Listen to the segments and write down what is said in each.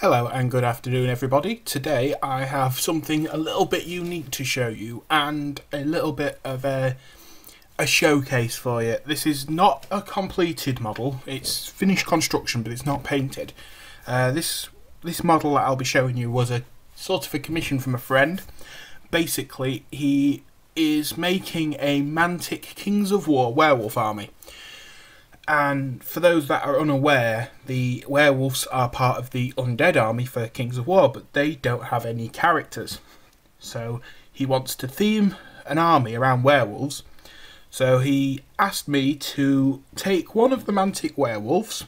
Hello and good afternoon everybody. Today I have something a little bit unique to show you and a little bit of a, a showcase for you. This is not a completed model, it's finished construction but it's not painted. Uh, this, this model that I'll be showing you was a sort of a commission from a friend. Basically he is making a Mantic Kings of War werewolf army. And for those that are unaware, the werewolves are part of the undead army for Kings of War, but they don't have any characters. So he wants to theme an army around werewolves. So he asked me to take one of the Mantic werewolves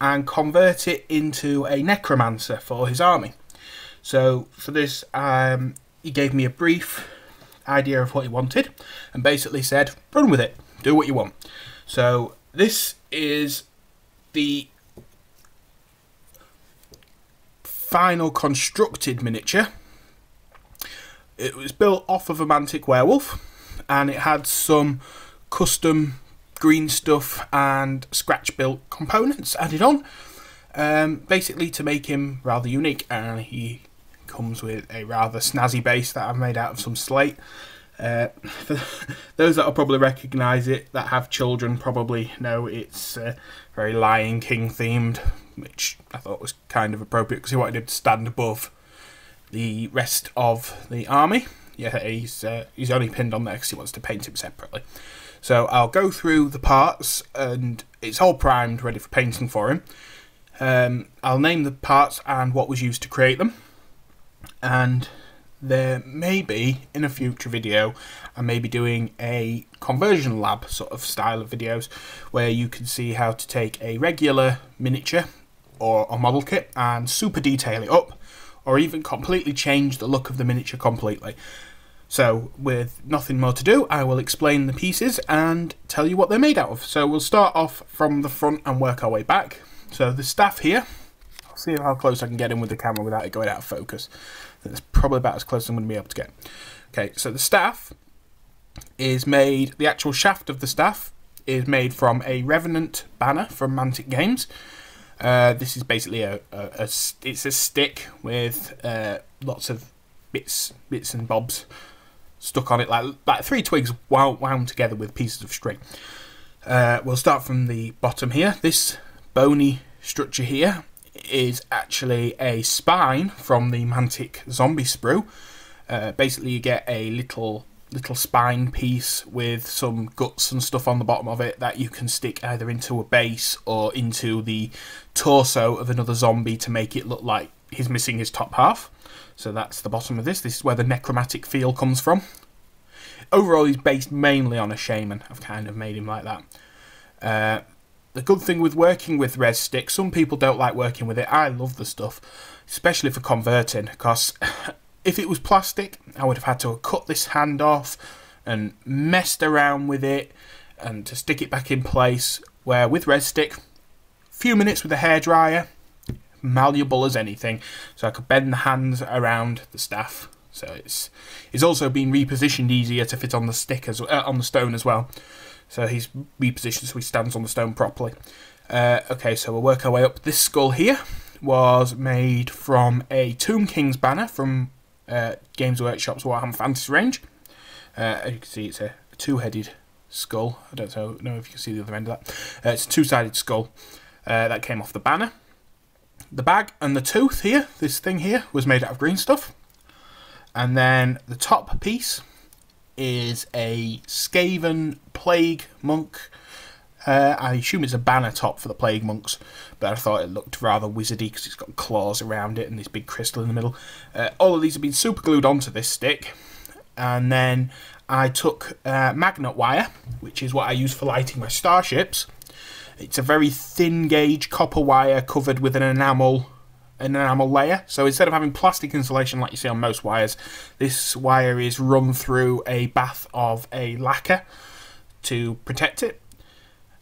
and convert it into a necromancer for his army. So for this, um, he gave me a brief idea of what he wanted and basically said, run with it, do what you want. So this is the final constructed miniature. It was built off of a Mantic Werewolf and it had some custom green stuff and scratch built components added on. Um, basically to make him rather unique and he comes with a rather snazzy base that I've made out of some slate uh, for those that will probably recognise it, that have children, probably know it's uh, very Lion King themed, which I thought was kind of appropriate because he wanted him to stand above the rest of the army. Yeah, he's uh, he's only pinned on there because he wants to paint him separately. So I'll go through the parts, and it's all primed, ready for painting for him. Um, I'll name the parts and what was used to create them, and there may be in a future video I may be doing a conversion lab sort of style of videos where you can see how to take a regular miniature or a model kit and super detail it up or even completely change the look of the miniature completely. So with nothing more to do I will explain the pieces and tell you what they're made out of. So we'll start off from the front and work our way back. So the staff here, I'll see how close I can get in with the camera without it going out of focus. That's probably about as close as I'm going to be able to get. Okay, so the staff is made, the actual shaft of the staff is made from a Revenant banner from Mantic Games. Uh, this is basically a, a, a, it's a stick with uh, lots of bits bits and bobs stuck on it like like three twigs wound, wound together with pieces of string. Uh, we'll start from the bottom here. This bony structure here is actually a spine from the Mantic Zombie Sprue. Uh, basically, you get a little little spine piece with some guts and stuff on the bottom of it that you can stick either into a base or into the torso of another zombie to make it look like he's missing his top half. So that's the bottom of this. This is where the necromantic feel comes from. Overall, he's based mainly on a shaman. I've kind of made him like that. Uh, the good thing with working with Restic, some people don't like working with it. I love the stuff, especially for converting, because if it was plastic, I would have had to have cut this hand off and messed around with it and to stick it back in place. Where with Restic, few minutes with a hairdryer, malleable as anything, so I could bend the hands around the staff. So it's it's also been repositioned easier to fit on the stick as uh, on the stone as well. So he's repositioned so he stands on the stone properly. Uh, okay, so we'll work our way up. This skull here was made from a Tomb King's banner from uh, Games Workshop's Warhammer Fantasy range. Uh, as you can see, it's a two-headed skull. I don't know if you can see the other end of that. Uh, it's a two-sided skull uh, that came off the banner. The bag and the tooth here, this thing here, was made out of green stuff. And then the top piece is a Skaven Plague Monk. Uh, I assume it's a banner top for the Plague Monks, but I thought it looked rather wizardy because it's got claws around it and this big crystal in the middle. Uh, all of these have been super glued onto this stick, and then I took uh, magnet wire, which is what I use for lighting my starships. It's a very thin gauge copper wire covered with an enamel enamel layer. So instead of having plastic insulation like you see on most wires, this wire is run through a bath of a lacquer to protect it.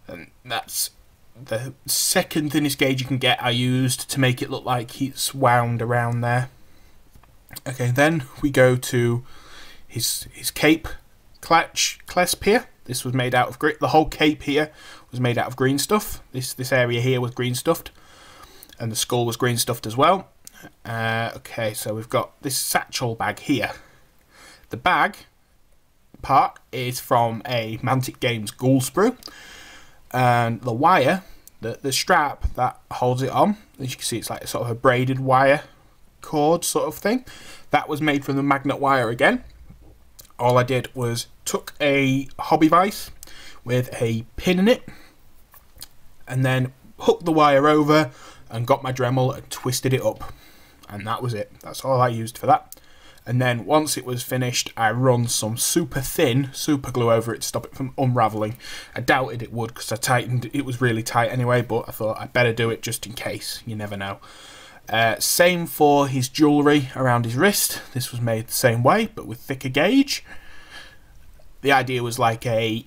And that's the second thinnest gauge you can get I used to make it look like it's wound around there. Okay, then we go to his his cape clutch clasp here. This was made out of grit. The whole cape here was made out of green stuff. This this area here was green stuffed and the skull was green stuffed as well. Uh, okay, so we've got this satchel bag here. The bag part is from a Mantic Games ghoul sprue, and the wire, the, the strap that holds it on, as you can see, it's like a sort of a braided wire cord sort of thing. That was made from the magnet wire again. All I did was took a hobby vise with a pin in it, and then hooked the wire over and got my Dremel and twisted it up. And that was it. That's all I used for that. And then once it was finished, I run some super thin super glue over it to stop it from unraveling. I doubted it would because I tightened it was really tight anyway, but I thought I'd better do it just in case. You never know. Uh, same for his jewellery around his wrist. This was made the same way, but with thicker gauge. The idea was like a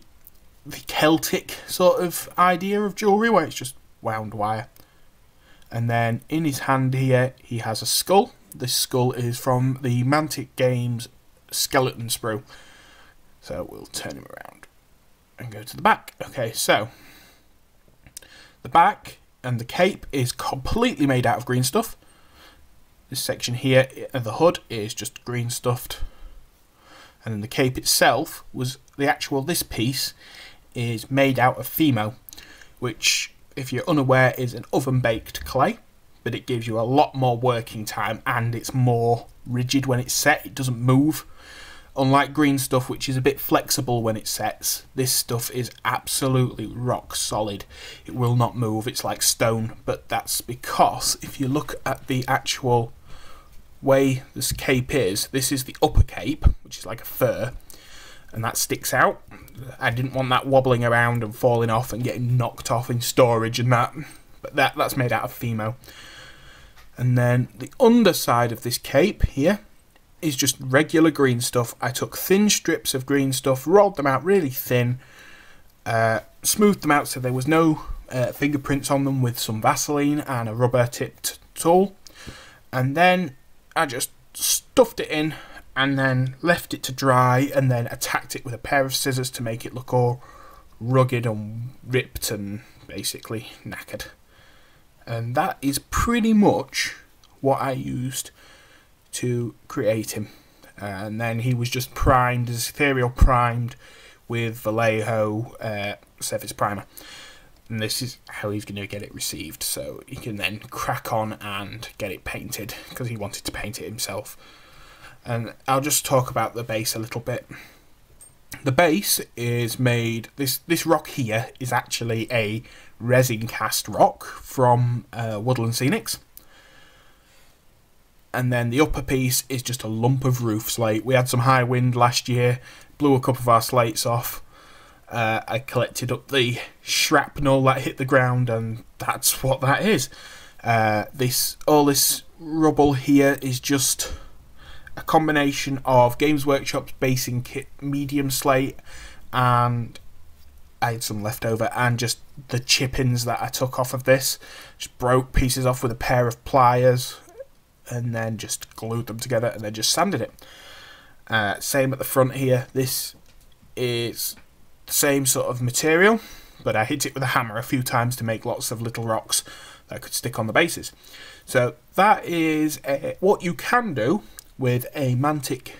the Celtic sort of idea of jewellery, where it's just wound wire. And then in his hand here, he has a skull. This skull is from the Mantic Games skeleton sprue. So we'll turn him around and go to the back. Okay, so the back and the cape is completely made out of green stuff. This section here the hood is just green stuffed. And then the cape itself was the actual, this piece is made out of Fimo, which if you're unaware, is an oven baked clay, but it gives you a lot more working time and it's more rigid when it's set, it doesn't move. Unlike green stuff, which is a bit flexible when it sets, this stuff is absolutely rock solid. It will not move, it's like stone, but that's because if you look at the actual way this cape is, this is the upper cape, which is like a fur, and that sticks out. I didn't want that wobbling around and falling off and getting knocked off in storage and that. But that that's made out of Fimo. And then the underside of this cape here is just regular green stuff. I took thin strips of green stuff, rolled them out really thin, uh, smoothed them out so there was no uh, fingerprints on them with some Vaseline and a rubber tipped tool. And then I just stuffed it in and then left it to dry and then attacked it with a pair of scissors to make it look all rugged and ripped and basically knackered. And that is pretty much what I used to create him. And then he was just primed, as ethereal primed with Vallejo uh, surface primer. And this is how he's going to get it received. So he can then crack on and get it painted because he wanted to paint it himself and I'll just talk about the base a little bit. The base is made, this, this rock here is actually a resin cast rock from uh, Woodland Scenics. And then the upper piece is just a lump of roof slate. We had some high wind last year, blew a couple of our slates off. Uh, I collected up the shrapnel that hit the ground, and that's what that is. Uh, this all this rubble here is just a combination of Games Workshop's basing kit medium slate and I had some leftover and just the chippings that I took off of this. Just broke pieces off with a pair of pliers and then just glued them together and then just sanded it. Uh, same at the front here. This is the same sort of material, but I hit it with a hammer a few times to make lots of little rocks that could stick on the bases. So that is uh, what you can do with a Mantic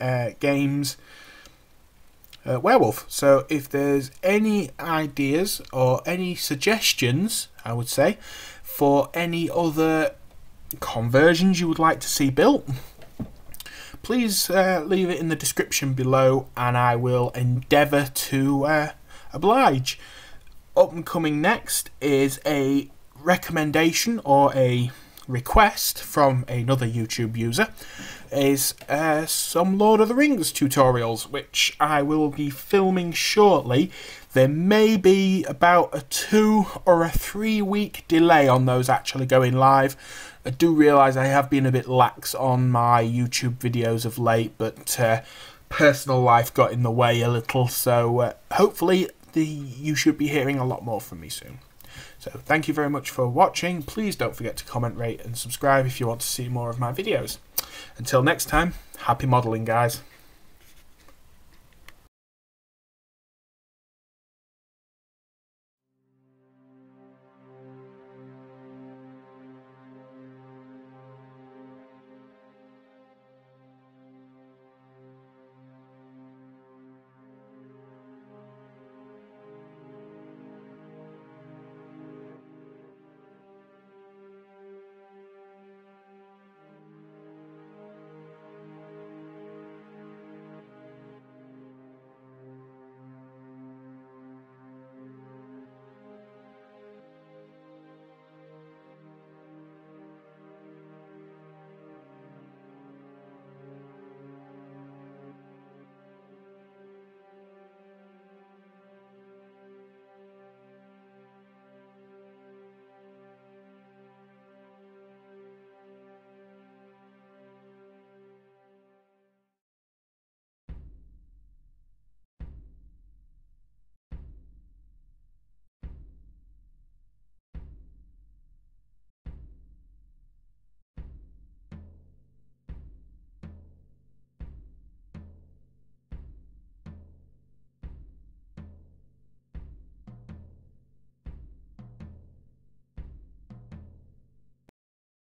uh, Games uh, werewolf. So if there's any ideas or any suggestions, I would say, for any other conversions you would like to see built, please uh, leave it in the description below and I will endeavour to uh, oblige. Up and coming next is a recommendation or a request from another YouTube user is uh, some Lord of the Rings tutorials, which I will be filming shortly. There may be about a two or a three week delay on those actually going live. I do realise I have been a bit lax on my YouTube videos of late, but uh, personal life got in the way a little, so uh, hopefully the, you should be hearing a lot more from me soon. So thank you very much for watching. Please don't forget to comment, rate and subscribe if you want to see more of my videos. Until next time, happy modelling guys.